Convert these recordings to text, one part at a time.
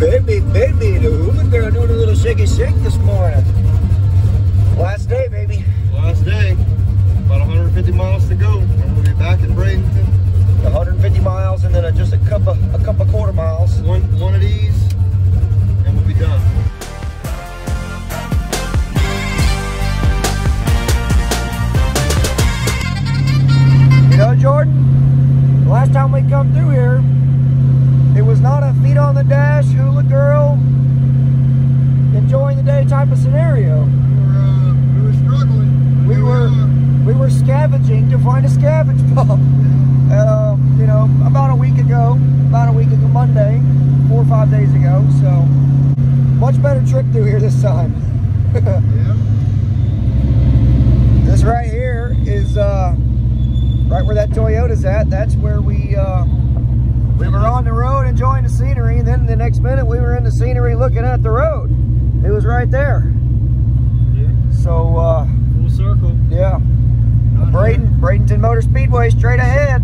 Baby, baby, the woman girl doing a little shaky shake this morning. Last day, baby. Last day. About 150 miles to go. And we'll be back in Bradenton. 150 miles and then just a couple, a couple quarter miles. One, one of these, and we'll be done. You know, Jordan, last time we come through here, it was not a feet on the dash, hula girl, enjoying the day type of scenario. We were, uh, we were struggling. We were we were scavenging to find a scavenge pump. Uh, you know, about a week ago, about a week ago, Monday, four or five days ago. So, much better trip through here this time. Yeah. This right here is uh, right where that Toyota's at. That's where we uh, we were on the road enjoying the scenery, and then the next minute we were in the scenery looking at the road. It was right there. Yeah. So uh, Full circle. yeah, Not Braden, Bradenton Motor Speedway straight ahead.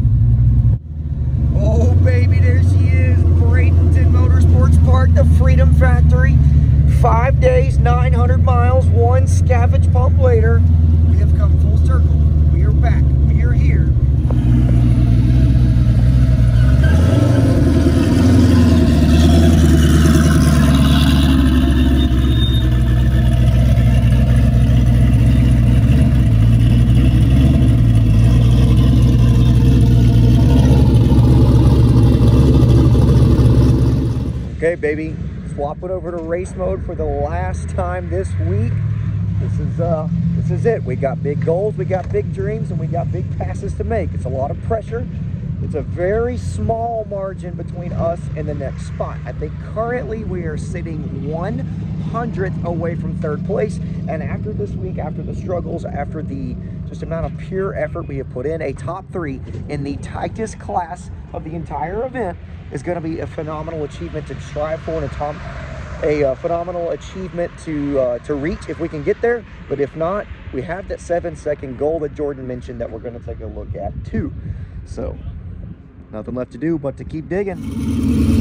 Oh baby, there she is, Bradenton Motorsports Park, the Freedom Factory. Five days, 900 miles, one scavenge pump later. We have come full circle. We are back. We are here. Okay, baby, swap it over to race mode for the last time this week. This is uh, this is it. We got big goals, we got big dreams, and we got big passes to make. It's a lot of pressure. It's a very small margin between us and the next spot. I think currently we are sitting one hundredth away from third place. And after this week, after the struggles, after the just amount of pure effort we have put in, a top three in the tightest class of the entire event is going to be a phenomenal achievement to strive for and a, tom- a uh, phenomenal achievement to uh, to reach if we can get there. But if not, we have that seven second goal that Jordan mentioned that we're going to take a look at too. So nothing left to do but to keep digging.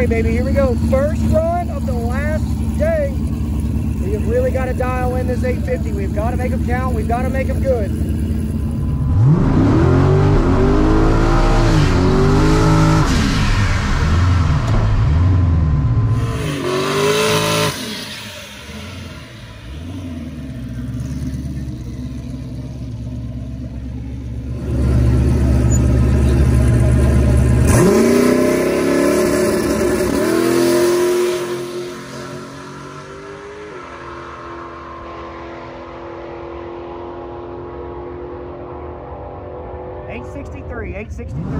Okay, baby, here we go. First run of the last day. We have really got to dial in this 850. We've got to make them count. We've got to make them good. 63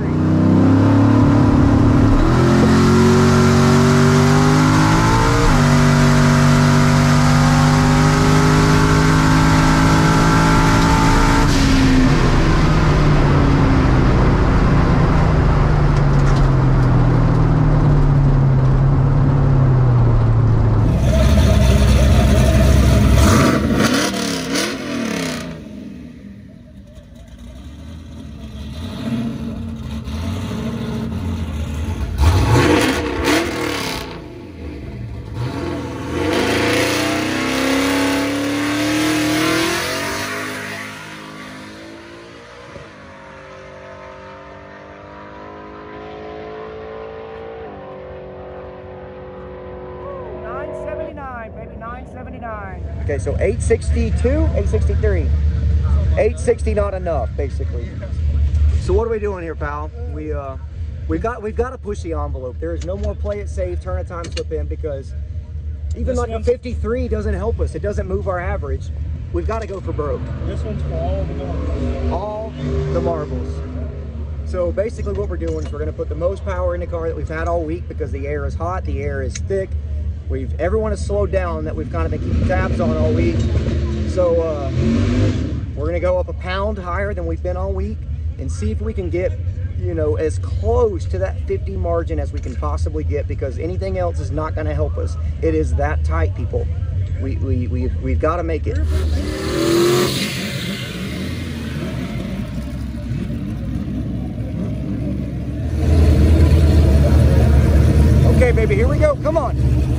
Okay, so eight sixty-two, eight sixty-three. 860 not enough, basically. So what are we doing here, pal? We uh We've got we've got to push the envelope. There is no more play it safe, turn a time slip in because even This like a 53 doesn't help us. It doesn't move our average. We've got to go for broke. This one's for all the marbles. all the marbles. So basically what we're doing is we're gonna put the most power in the car that we've had all week because the air is hot, the air is thick. We've everyone has slowed down that we've kind of been keeping tabs on all week. So uh, we're gonna go up a pound higher than we've been all week and see if we can get you know as close to that 50 margin as we can possibly get because anything else is not gonna help us. It is that tight, people. We, we, we, we've got to make it. Okay, baby, here we go. Come on.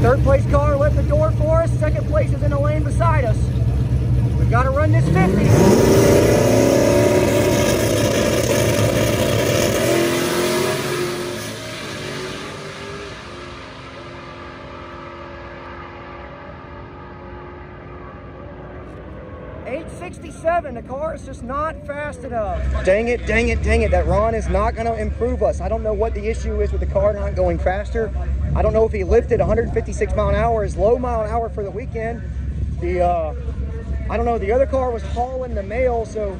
Third place car left the door for us. Second place is in the lane beside us. We've got to run this 50. Eight sixty-seven. The car is just not fast enough. Dang it! Dang it! Dang it! That Ron is not going to improve us. I don't know what the issue is with the car not going faster. I don't know if he lifted 156 mile an hour, his low mile an hour for the weekend. The uh, I don't know. The other car was hauling the mail, so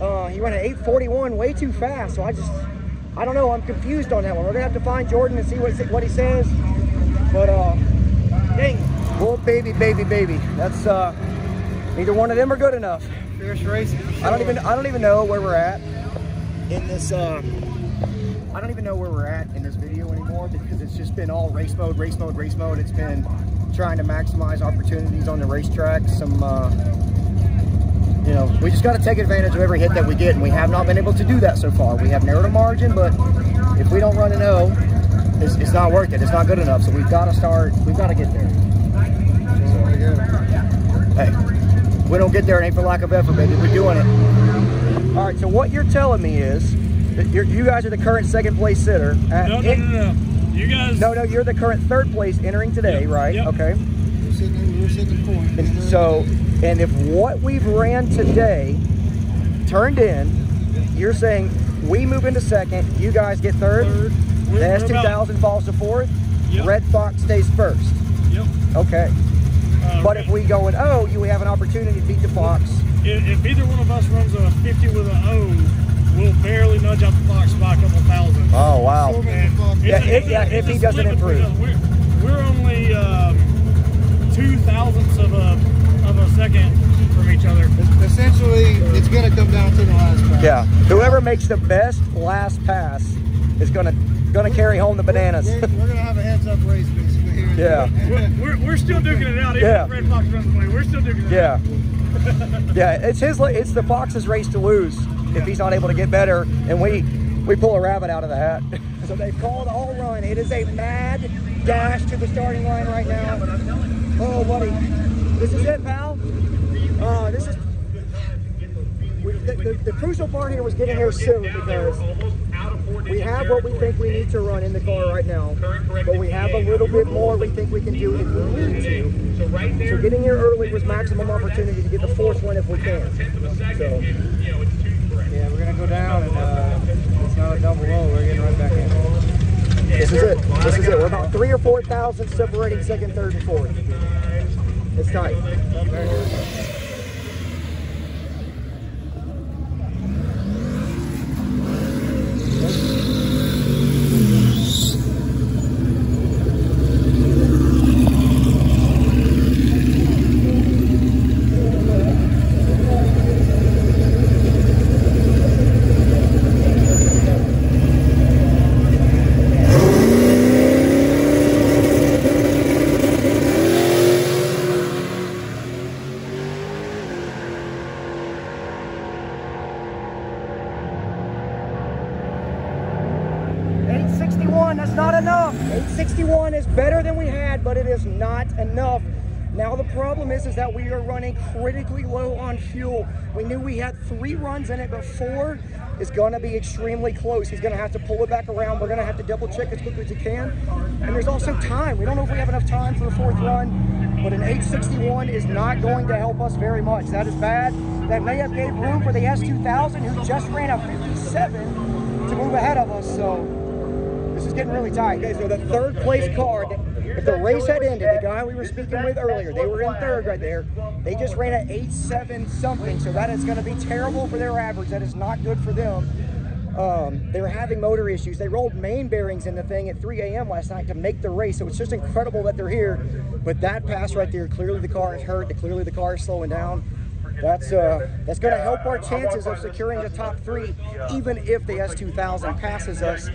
uh, he ran at 841, way too fast. So I just, I don't know. I'm confused on that one. We're gonna have to find Jordan and see what what he says. But uh, dang, well, baby, baby, baby. That's uh, neither one of them are good enough. Fierce racing. I don't even I don't even know where we're at in this uh I don't even know where we're at in this video anymore because it's just been all race mode, race mode, race mode. It's been trying to maximize opportunities on the racetrack. Some uh you know, we just got to take advantage of every hit that we get, and we have not been able to do that so far. We have narrowed a margin, but if we don't run an O, it's, it's not worth it. It's not good enough. So we've got to start. We've got to get there. Hey, we don't get there, it ain't for lack of effort, baby. We're doing it. All right. So what you're telling me is that you're, you guys are the current second place sitter. At No, no, no, no. You guys. no, no, you're the current third place entering today, Yep, right? yep. Okay. We're sitting, we're sitting at. And so, and if what we've ran today turned in, you're saying we move into second, you guys get third, Third. the We're- we're about- S2000 falls to fourth, Yep. Red Fox stays first. Yep. Okay. Uh, But if we go in O, you have an opportunity to beat the Fox. if, if either one of us runs a 50 with an O, we'll barely nudge out the Fox by a couple thousand. Oh, wow. And. Yeah, it's a- if- yeah, it's if he doesn't improve. We're, we're only um, two thousandths of a of a second from each other. Essentially, it's going to come down to the last pass. Yeah. Whoever makes the best last pass is gonna gonna carry home the bananas. We're, we're going to have a heads up race basically here. Yeah. We're, we're, we're still duking it out. Even Yeah. Red Fox runs away, we're still duking it Yeah. out. yeah, yeah. it's his it's the Fox's race to lose if he's not able to get better and we we pull a rabbit out of the hat. So they've called all run. It is a mad dash to the starting line right now. Oh buddy. This is it, pal. Uh this is we, the, the, the crucial part here was getting here soon because we have what we think we need to run in the car right now, but we have a little bit more we think we can do if we need to. So getting here early was maximum opportunity to get the fourth one if we can. So Yeah, we're going to go down and uh, it's not a double low. We're getting right back in. this is it. This is it. We're about three or four thousand separating second, third, and fourth. It's tight. Eight sixty-one. That's not enough. Eight sixty-one is better than we had, but it is not enough. Now the problem is, is that we are running critically low on fuel. We knew we had three runs in it, four is going to be extremely close. He's going to have to pull it back around. We're going to have to double check as quickly as he can. And there's also time. We don't know if we have enough time for a fourth run, but an 861 is not going to help us very much. That is bad. That may have gave room for the S2000, who just ran a 57 to move ahead of us, so this is getting really tight. Okay, so the third place car, if the race had ended, the guy we were speaking with earlier, they were in third right there. They just ran at 8.7 something, so that is going to be terrible for their average. That is not good for them. Um, they were having motor issues. They rolled main bearings in the thing at 3 a.m. last night to make the race. So it's just incredible that they're here. But that pass right there, clearly the car is hurt. Clearly the car is slowing down. That's uh, that's going to help our chances of securing the top three, even if the S2000 passes us.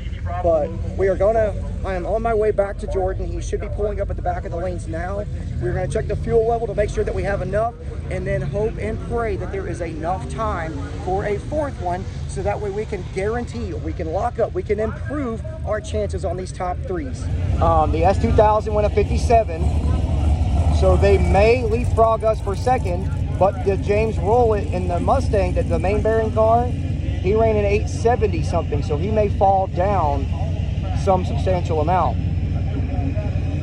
But we are going to. I am on my way back to Jordan. He should be pulling up at the back of the lanes now. We're going to check the fuel level to make sure that we have enough, and then hope and pray that there is enough time for a fourth one, so that way we can guarantee, we can lock up, we can improve our chances on these top threes. Um, the S2000 went a 57. So they may leapfrog us for second, but the James Rowlett in the Mustang, the, the main bearing car, he ran an 870 something, so he may fall down some substantial amount.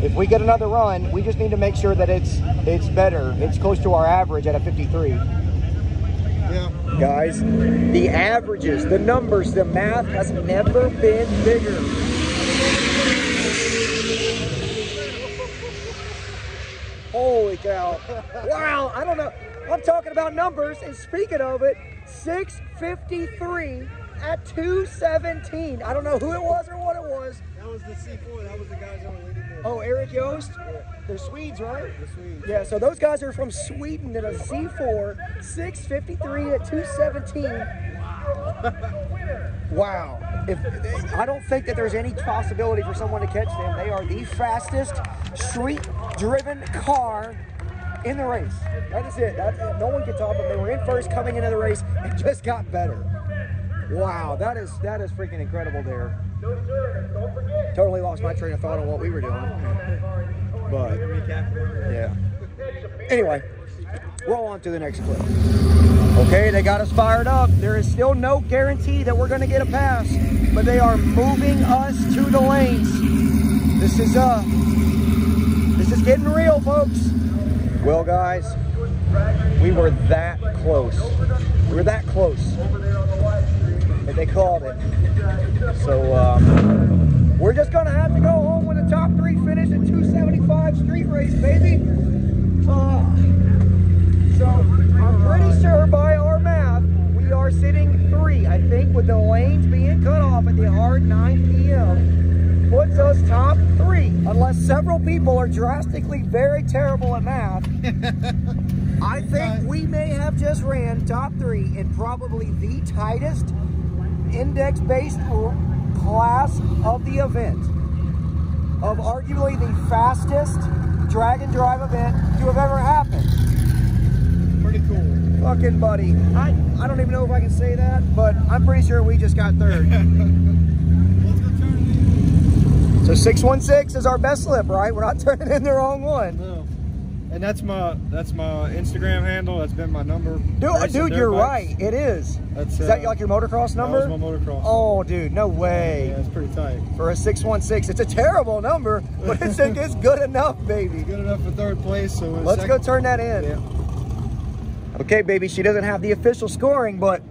If we get another run, we just need to make sure that it's it's better. It's close to our average at a 53. Yeah. Guys, the averages, the numbers, the math has never been bigger. Holy cow. Wow, I don't know. I'm talking about numbers, and speaking of it, 653 at 217. I don't know who it was or what it was. That was the C4. That was the guys that were leading. Oh, Eric Yost? They're Swedes, right? The Swedes. Yeah, so those guys are from Sweden in a C4, 653 at 217. Wow. Wow. If I don't think that there's any possibility for someone to catch them. They are the fastest street-driven car in the race. That is it. That, no one can top them. They were in first coming into the race and just got better. Wow, that is that is freaking incredible there. Totally lost my train of thought on what we were doing. But yeah. Anyway, roll on to the next clip. Okay, they got us fired up. There is still no guarantee that we're going to get a pass, but they are moving us to the lanes. This is uh, this is getting real, folks. Well, guys, we were that close. We were that close. And they called it. So um, we're just gonna have to go home with a top three finish at 275 street race, baby. Uh, so I'm pretty sure by our math, we are sitting three. I think with the lanes being cut off at the hard 9 p.m. puts us top three. Unless several people are drastically very terrible at math. I think we may have just ran top three in probably the tightest index-based class of the event. Of arguably the fastest drag and drive event to have ever happened. Pretty cool. Fucking buddy. I, I don't even know if I can say that, but I'm pretty sure we just got third. Let's go turn so 616 is our best slip, right? We're not turning in the wrong one. No. And that's my that's my Instagram handle. That's been my number. Dude, dude you're bikes. right. It is. That's Is that uh, like your motocross number? That was my motocross. Oh, dude, no way. yeah, it's pretty tight. For a 616, it's a terrible number, but it's, it's good enough, baby. Good enough for third place. So Let's second- go turn that in. Yeah. Okay, baby, she doesn't have the official scoring, but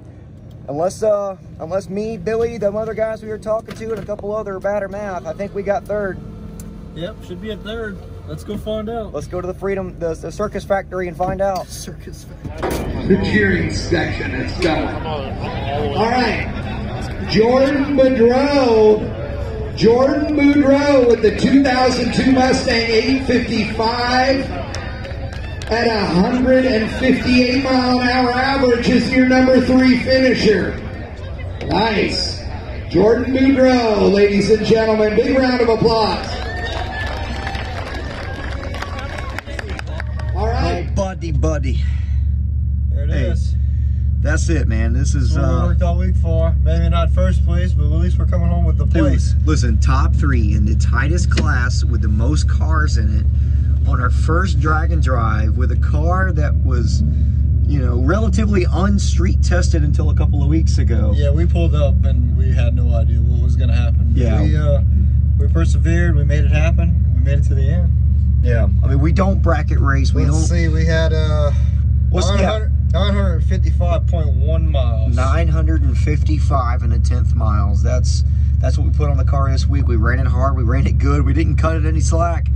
unless uh unless me, Billy, the other guys we were talking to, and a couple other batter math, I think we got third. Yep, should be at third. Let's go find out. Let's go to the Freedom, the, the Circus Factory and find out. Circus. the cheering section is done. All right, Jordan Boudreau. Jordan Boudreau with the 2002 Mustang 855 at 158 mile an hour average is your number three finisher. Nice. Jordan Boudreau, ladies and gentlemen, big round of applause. All right. buddy, buddy. There it Hey. is. That's it, man. This is That's what we uh worked all week for. Maybe not first place, but at least we're coming home with the place. Listen, top three in the tightest class with the most cars in it on our first drag and drive with a car that was, you know, relatively unstreet tested until a couple of weeks ago. Yeah, we pulled up and we had no idea what was going to happen. Yeah. We, uh, we persevered. We made it happen. We made it to the end. Yeah. I mean, we don't bracket race. We Let's don't. see. We had uh, What's- yeah. 955.1 miles. 955 and a tenth miles. That's that's what we put on the car this week. We ran it hard. We ran it good. We didn't cut it any slack.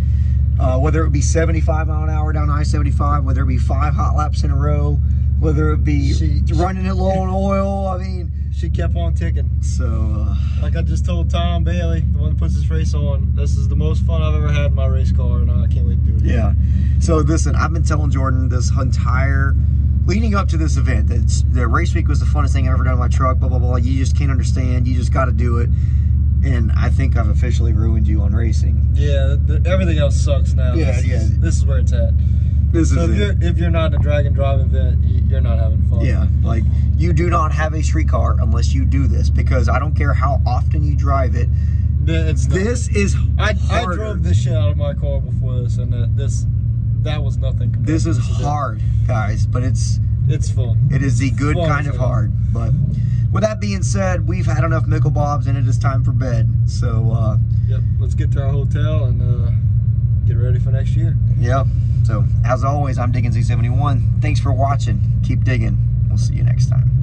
Uh, whether it be 75 mile an hour down I-75, whether it be five hot laps in a row, whether it be She- running it low on oil. I mean, She kept on ticking. so uh, Like I just told Tom Bailey, the one that puts this race on, this is the most fun I've ever had in my race car, and I can't wait to do it. yeah. So listen, I've been telling Jordan this entire leading up to this event that the race week was the funnest thing I've ever done in my truck. Blah blah blah. You just can't understand. You just got to do it. And I think I've officially ruined you on racing. Yeah, the, everything else sucks now. Yeah, this yeah. Is, this is where it's at. This So is if it. you're if you're not in a drag and drive event, you- you're not having fun. Yeah, like you do not have a street car unless you do this because I don't care how often you drive it. It's This is I, I drove this shit out of my car before this, and uh, this that was nothing. compared This is hard, guys, but it's It's fun. it is the good Fun kind of hard. But with that being said, we've had enough Mickle Bobs and it is time for bed. So uh Yep. Let's get to our hotel and uh, get ready for next year. Yep. So as always, I'm Digging Z71. Thanks for watching. Keep digging. We'll see you next time.